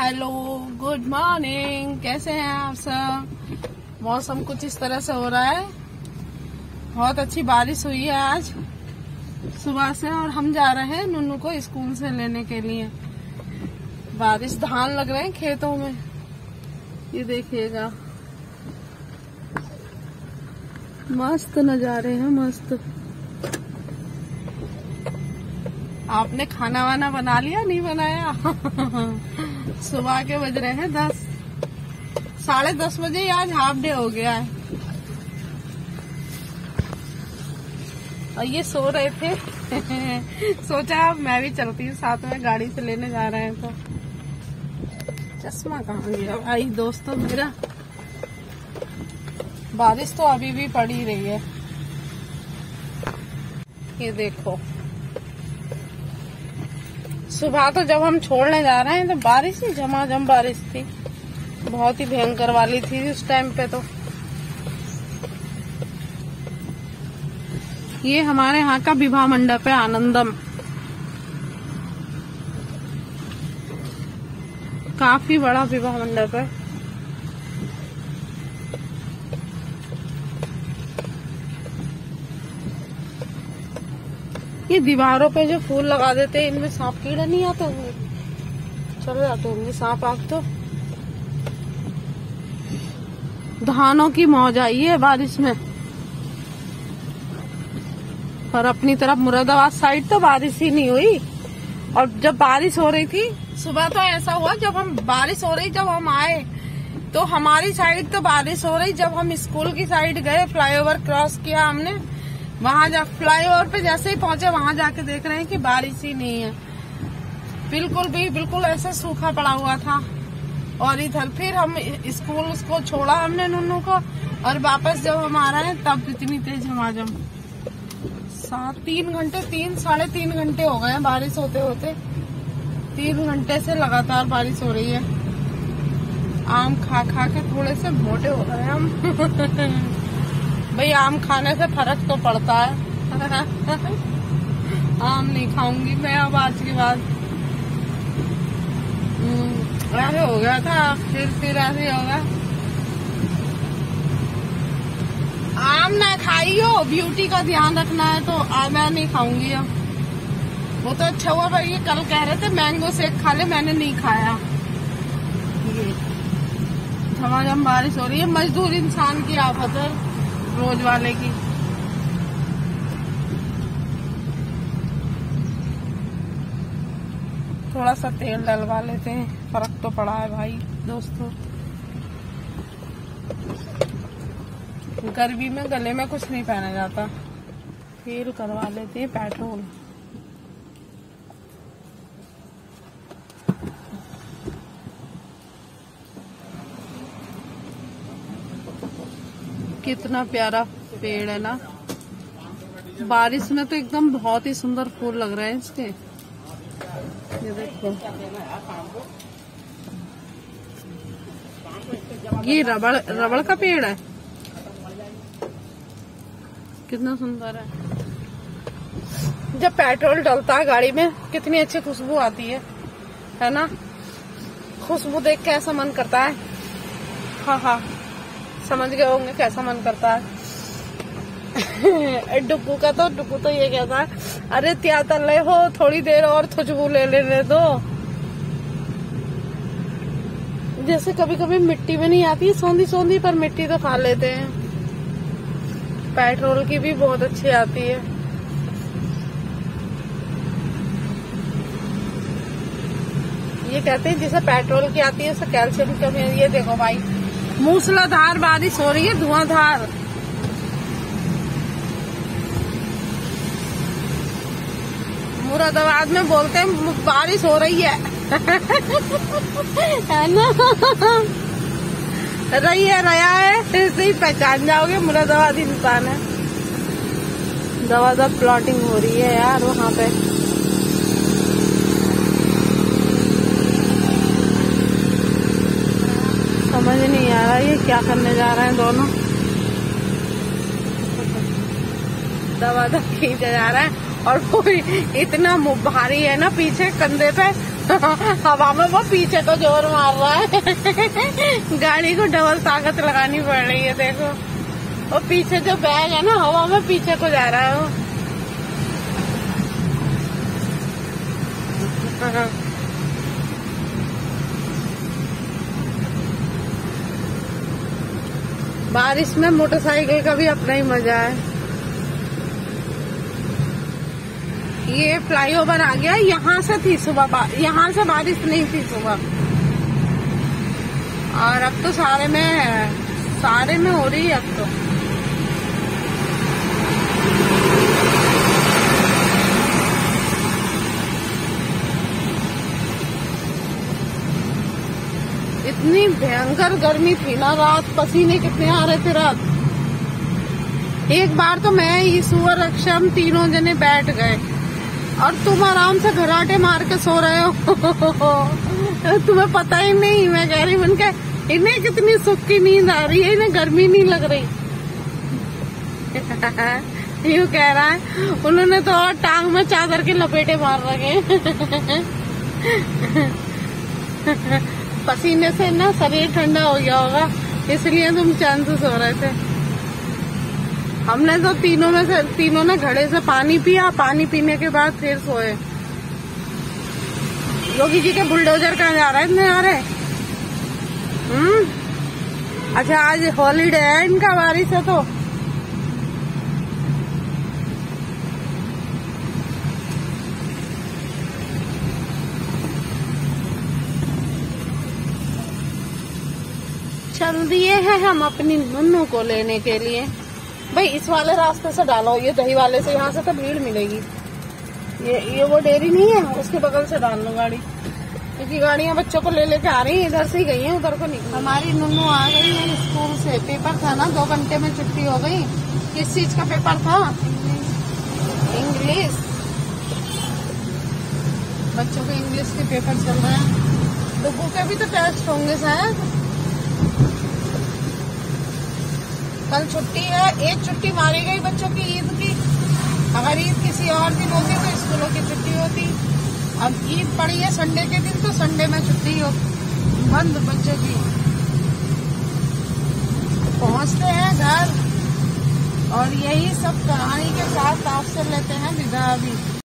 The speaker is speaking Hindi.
हेलो गुड मॉर्निंग कैसे हैं आप सब? मौसम कुछ इस तरह से हो रहा है। बहुत अच्छी बारिश हुई है आज, सुबह से, और हम जा रहे हैं नुनू को स्कूल से लेने के लिए। बारिश धान लग रहे हैं खेतों में। ये देखिएगा। मस्त नजारे हैं, मस्त। आपने खाना वाना बना लिया? नहीं बनाया? सुबह के बज रहे हैं दस। साढ़े दस बजे आज हाफ़ डे हो गया है। और ये सो रहे थे। सोचा अब मैं भी चलती हूँ, साथ में गाड़ी से लेने जा रहे हैं तो। चश्मा कहाँ गया भाई दोस्तों मेरा? बारिश तो अभी भी पड़ी रही है। ये देखो। सुबह तो जब हम छोड़ने जा रहे हैं तो बारिश ही झमाझम बारिश थी। बहुत ही भयंकर वाली थी उस टाइम पे तो। ये हमारे यहाँ का विवाह मंडप है, आनंदम। काफ़ी बड़ा विवाह मंडप है। ये दीवारों पे जो फूल लगा देते हैं, इनमें सांप कीड़ा नहीं आते होंगे चले जाते होंगे सांप आप तो। धानों की मौज आई है बारिश में। और अपनी तरफ़ मुरादाबाद साइड तो बारिश ही नहीं हुई। और जब बारिश हो रही थी, सुबह तो ऐसा हुआ, जब हम बारिश हो रही, जब हम आए तो हमारी साइड तो बारिश हो रही, जब हम स्कूल की साइड गए, फ्लाईओवर क्रॉस किया हमने वहाँ जा, फ्लाईओवर पे जैसे ही पहुँचे, वहाँ जाके देख रहे हैं कि बारिश ही नहीं है। बिल्कुल भी, बिल्कुल ऐसे सूखा पड़ा हुआ था। और इधर फिर हम स्कूल उसको छोड़ा हमने नुनू को, और वापस जब हम आ रहे हैं, तब इतनी तेज हमाजम सात, तीन घंटे, तीन, साढ़े तीन घंटे हो गए हैं बारिश होते होते। तीन घंटे से लगातार बारिश हो रही है। आम खा खा के थोड़े से मोटे हो हैं हम। भाई आम खाने से फ़र्क तो पड़ता है। आम नहीं खाऊँगी मैं अब आज के बाद। ऐसे हो गया था फिर फिर ऐसे होगा। आम ना खाइयो ब्यूटी का ध्यान रखना है तो आ, मैं नहीं खाऊँगी अब। वो तो अच्छा हुआ भाई ये कल कह रहे थे मैंगो शेक खा ले मैंने नहीं खाया। ये झमाझम बारिश हो रही है मजदूर इंसान की आफत है। रोज वाले की। थोड़ा सा तेल डलवा लेते हैं। फ़र्क तो पड़ा है भाई, दोस्तों। गर्मी में गले में कुछ नहीं पहना जाता। फिर करवा लेते हैं, पेट्रोल। कितना प्यारा पेड़ है ना। बारिश में तो एकदम बहुत ही सुंदर फूल लग रहे हैं इसके। ये देखो। ये रबड़ रबड़ का पेड़ है। कितना सुंदर है। जब पेट्रोल डलता है गाड़ी में, कितनी अच्छी खुशबू आती है। है ना? खुशबू देख के ऐसा मन करता है। हाँ हाँ। समझ गए होंगे कैसा मन करता है। डुकू का तो डुकू तो ये कहता है, अरे त्या तले हो, थोड़ी देर और खुशबू ले लेने दो। जैसे कभी कभी मिट्टी में नहीं आती सौंधी सौंधी पर मिट्टी तो खा लेते हैं। पेट्रोल की भी बहुत अच्छी आती है। ये कहते हैं, जैसे पेट्रोल की आती है उससे कैल्शियम की कमी ये देखो भाई मूसलाधार बारिश हो रही है धुआंधार। मुरादाबाद में बोलते हैं बारिश हो रही है। है ना? रही है रहा है फिर से ही पहचान जाओगे मुरादाबाद इंसान है। दवा दवा प्लॉटिंग हो रही है यार वहाँ पे समझ नहीं आ रहा ये क्या करने जा रहे हैं दोनों? दवा दवा खींचा जा रहा है। और वो इतना भारी है ना पीछे कंधे पे। हवा में वो पीछे को ज़ोर मार रहा है। गाड़ी को डबल ताकत लगानी पड़ रही है, देखो। वो पीछे जो बैग है ना, हवा में पीछे को जा रहा है वो। बारिश में मोटरसाइकिल का भी अपना ही मज़ा है। ये फ्लाईओवर आ गया, यहाँ से थी सुबह यहाँ से बारिश नहीं थी सुबह। और अब तो सारे में सारे में हो रही है अब तो। इतनी भयंकर गर्मी थी ना रात, पसीने कितने आ रहे थे रात। एक बार तो मैं ईश्वर अक्षम तीनों जने बैठ गए। और तुम आराम से घराटे मार के सो रहे हो। तुम्हें पता ही नहीं, मैं कह रही हूँ, उनके, इन्हें कितनी सुख की नींद आ रही है, इन्हें गर्मी नहीं लग रही। यू कह रहा है, उन्होंने तो और टांग में चादर के लपेटे मार रखे पसीने से ना शरीर ठंडा हो गया होगा, इसलिए तुम चांसेस हो रहे थे। हमने तो तीनों में से, तीनों ने घड़े से पानी पिया, पानी पीने के बाद फिर सोए। योगी जी के बुलडोजर कहाँ जा रहा है? इतने आ रहे हम्म? अच्छा आज हॉलीडे है इनका बारिश है तो। चल दिए हैं हम अपनी नुनू को लेने के लिए। भाई इस वाले रास्ते से डालो ये दही वाले से यहाँ से तो भीड़ मिलेगी। ये ये वो डेयरी नहीं है उसके बगल से डाल लो गाड़ी। क्योंकि गाड़ियाँ बच्चों को ले लेके आ रही हैं इधर से ही गई है उधर को नहीं हमारी नुनू आ गई है स्कूल से। पेपर था ना दो घंटे में छुट्टी हो गई। किस चीज़ का पेपर था? इंग्लिश। बच्चों के इंग्लिश के पेपर चल रहे हैं। डुगू के भी तो टेस्ट होंगे शायद। कल छुट्टी है, एक छुट्टी मारी गई बच्चों की ईद की। अगर ईद किसी और दिन होती तो स्कूलों की छुट्टी होती। अब ईद पड़ी है संडे के दिन तो संडे में छुट्टी हो। बंद बच्चों की। पहुँचते हैं घर। और यही सब कहानी के साथ आपसे लेते हैं विदा अभी।